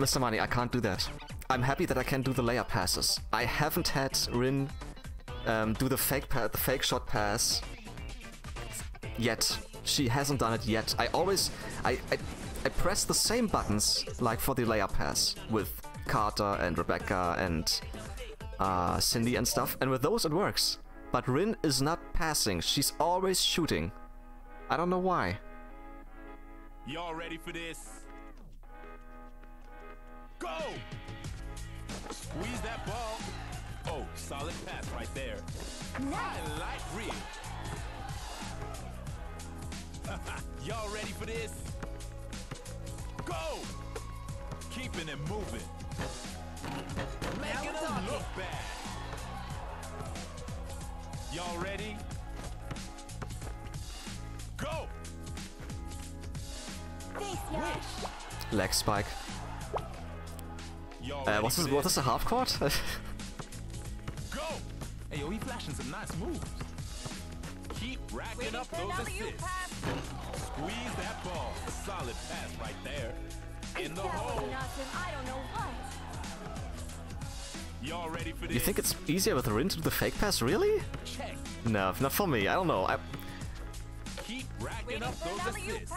Mr. Money, I can't do that. I'm happy that I can do the layup passes. I haven't had Rin um, do the fake the fake shot pass yet. She hasn't done it yet. I always I, I I press the same buttons like for the layup pass with Carter and Rebecca and uh, Cindy and stuff, and with those it works. But Rin is not passing. She's always shooting. I don't know why. Y'all ready for this? Go! Squeeze that ball. Oh, solid pass right there. Nice. I like Ridge. Y'all ready for this? Go! Keeping it moving. Making them look bad. Y'all ready? Go! Leg spike. Y'all Uh, what's this, what is a half court? Go! Hey, yo, he flashing some nice moves. Keep racking up those assists. Squeeze that ball. Solid pass right there. In the hole. I don't know what. Y'all ready for this? you think it's easier with Rin to do the fake pass? Really? Check. No, not for me. I don't know. I, Keep racking up those assists.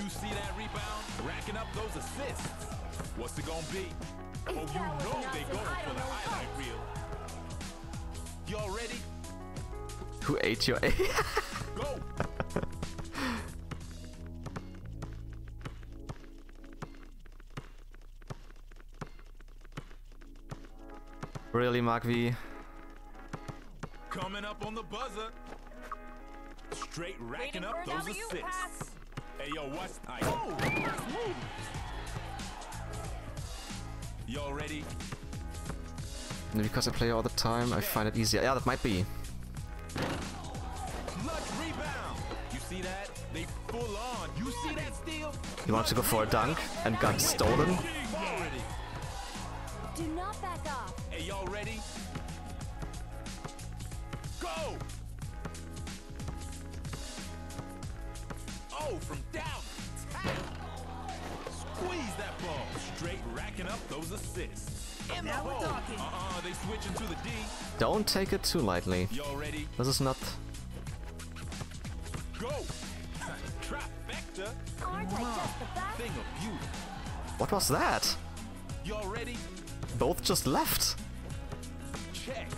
You see that rebound? Racking up those assists. What's it gonna be? Oh, you know they going for the highlight reel. Y'all ready? who ate your A? Go! really, Mark V? Coming up on the buzzer. Straight racking Waiting up those W assists. pass. Hey, yo, what's I Oh, move. Y'all ready? Because I play all the time, I find it easier. Yeah, that might be. You see that? They full on. You see that steal? He wanted to go for a dunk and got stolen. Do not back off. Hey, y'all ready? Go! Oh, from down. Tap. Squeeze that ball. Straight racking up those assists. In the hole. Uh-uh, they switching to the D. Don't take it too lightly. Y'all ready? This is not... Go! Trifecta. Aren't I just the best? Thing of beauty. What was that? Y'all ready? Both just left. Check.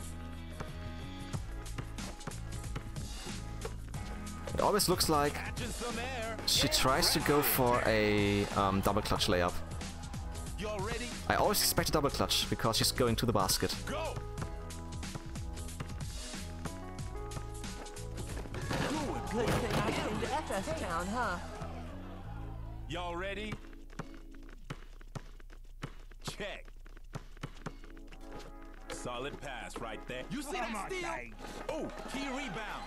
Always looks like Catching some air. she tries to go for a um, double clutch layup. I always expect a double clutch because she's going to the basket. Go! Good thing I came to FS Town, huh? Y'all ready? Check. Solid pass right there. You see that steal? Oh, key rebound.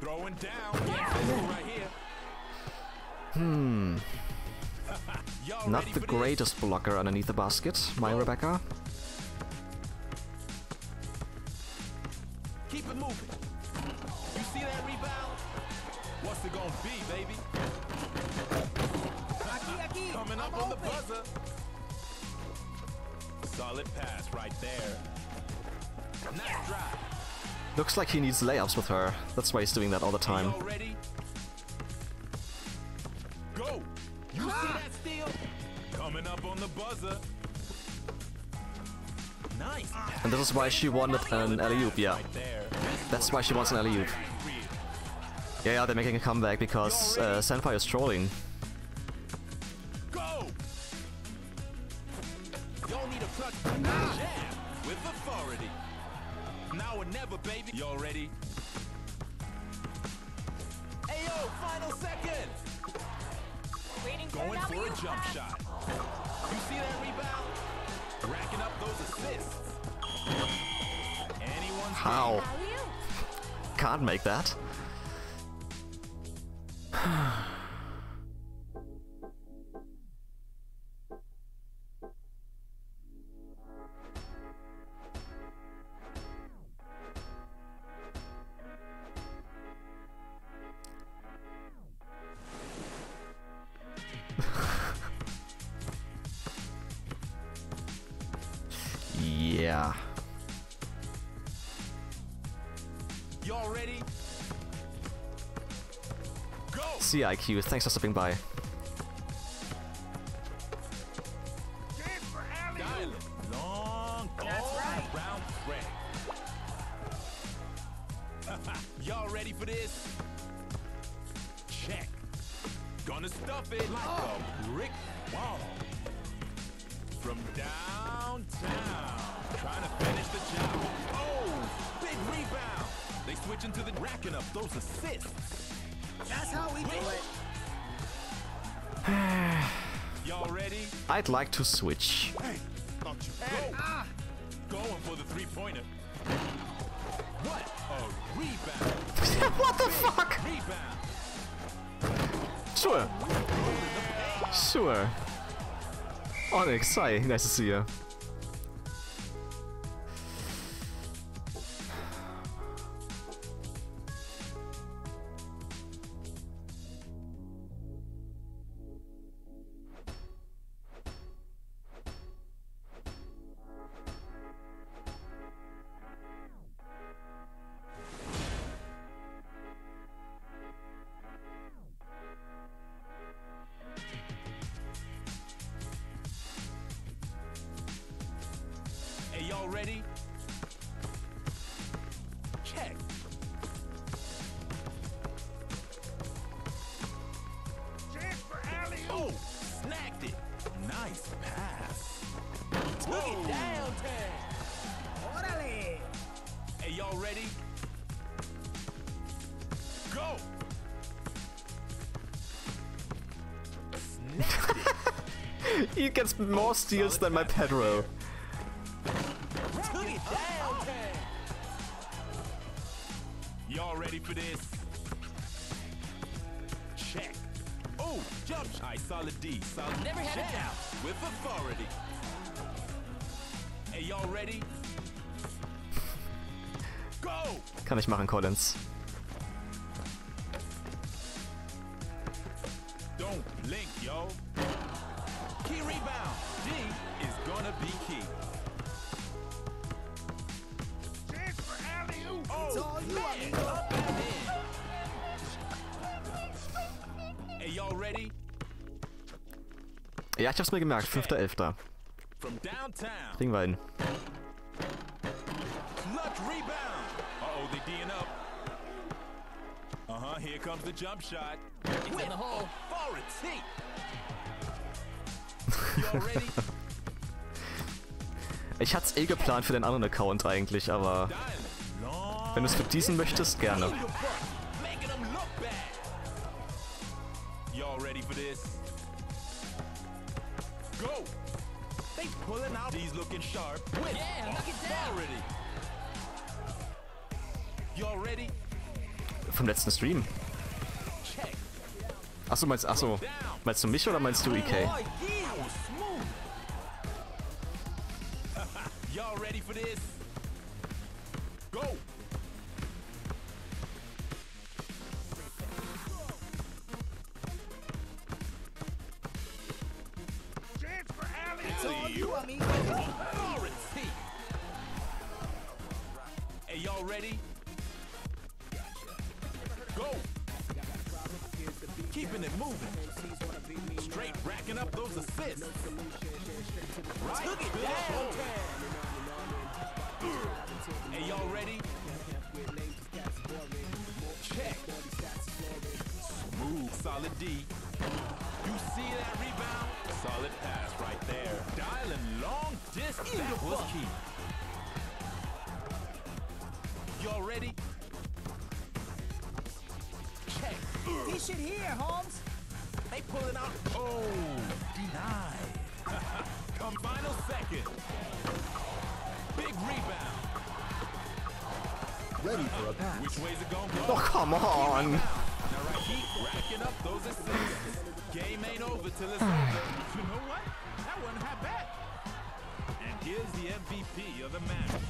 Throwing down. Right here. Hmm. Not the greatest blocker underneath the basket, my Rebecca. Keep it moving. You see that rebound? What's it gonna be, baby? Coming up on the buzzer. Solid pass right there. Nice drive. Looks like he needs layups with her. That's why he's doing that all the time. Go! You see that steal? Coming up on the buzzer. Nice. And this is why she wanted an alley-oop, yeah. That's why she wants an alley-oop. Yeah, yeah, they're making a comeback because uh, Senpai is trolling. Go! Y'all need a clutch with authority. Now or never, baby. Y'all ready? Hey yo, final second. Waiting for Going for a jump pass. shot. You see that rebound? Racking up those assists. Anyone's How? Can't make that. Yeah. Y'all ready? Go! CIQ, thanks for stopping by. Dial it. Long That's right. round thread. Y'all ready for this? Check. Gonna stuff it like oh. a brick wall. From downtown. Trying to finish the job. Oh, big rebound. They switch into the racking up those assists. That's how we do it. Y'all ready? I'd like to switch. Hey, thought you go. Ah. Going for the three-pointer. What a rebound! what the fuck? Rebound! Sure. Sure. Onyx, hi, nice to see you. He gets more steals than my Pedro. Took it downtown. Y'all ready for this? Check. Oh, jump shot. Solid D. Solid Never had a jam doubt. With authority. Hey, y'all ready? Go! Kann ich machen, Collins. Oh, all you, amigo. Hey, y'all ready? Ja, ich hab's mir gemerkt. 5.11. From downtown. Kriegen wir hin. Uh-huh, here comes the jump shot. It's in the hole. Authority. Y'all ready? Ich hat's eh geplant für den anderen Account eigentlich, aber. Wenn du es verdiesen möchtest, gerne. Vom letzten Stream. Achso, meinst, achso, meinst du mich oder meinst du EK? Y'all ready for this? Go! Keeping it moving. Straight racking up those assists. Right Took it down. Hey, y'all ready? Check. Smooth, solid D. You see that rebound? Solid pass right there. Dialing long distance. That was key. Y'all ready? Check. He should hear, Holmes. They pulling out. Oh, denied. Come final second. Big rebound. Ready for a pass. Which way's it gonna? Oh, come on. Now right, keep racking up those assists. Game ain't over till it's over. You know what? That wasn't half bad. And here's the MVP of the match.